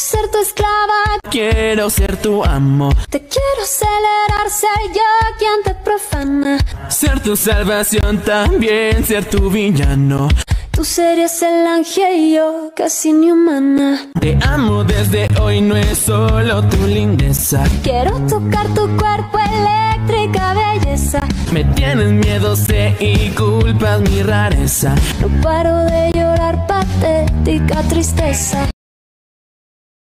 ser tu esclava, quiero ser tu amo. Te quiero acelerar, ser yo quien te profana. Ser tu salvación, también ser tu villano. Tú serías el ángel y yo casi ni humana. Te amo desde hoy, no es solo tu lindeza. Quiero tocar tu cuerpo, eléctrica belleza. Me tienes miedo, sé y culpas mi rareza. No paro de llorar, patética tristeza.